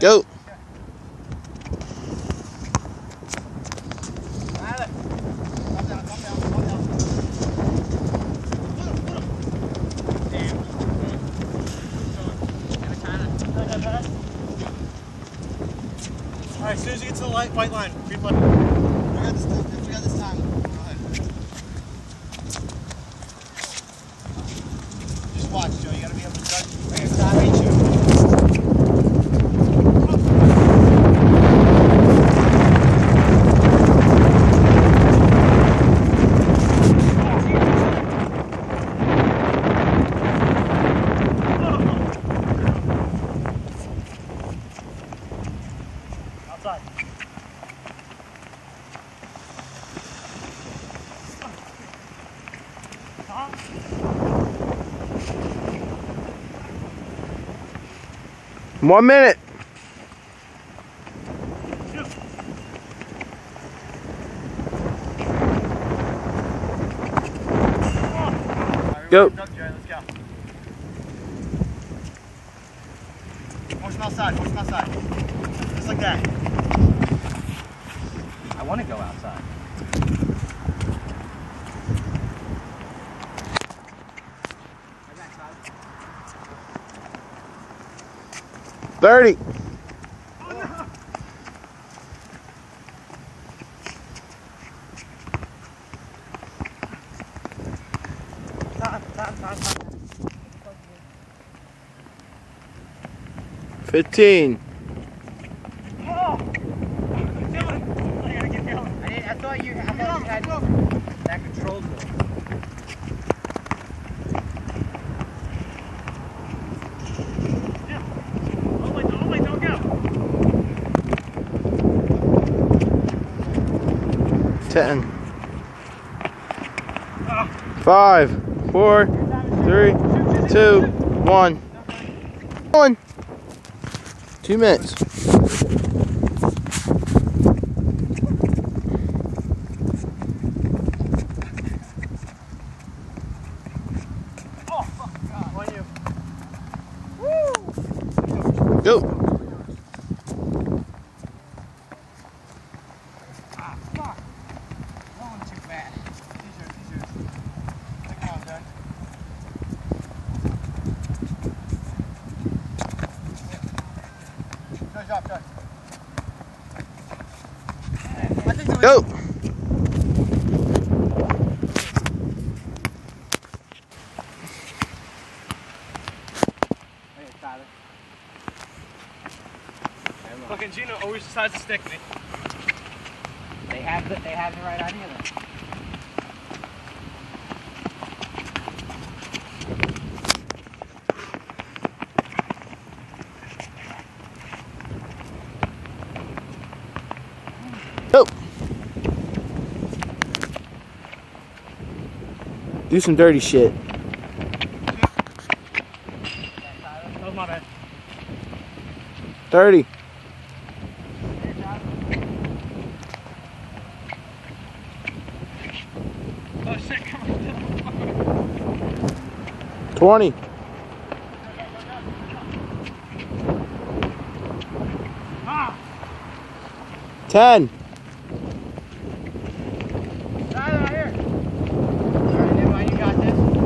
Go. All right, as soon as you get to the light, white line, green line. We got this, we got this time. Outside. One minute. Go. Go. Push him outside. Push him outside. Just like that. Want to go outside. Thirty. Fifteen. Oh! Get going. I gotta get going. I, didn't, I thought you, I thought you had that control zone. Oh wait, oh wait, don't go. Ten. Five. Four. Three. Two. One. One. Two minutes. Go. Good job, good. I think there was- Go. Fucking Gino always decides to stick me. They have the, they have the right idea then. Do some dirty shit. Thirty. Twenty. Ten. Tyler, right here. Alright, everyone, you got this?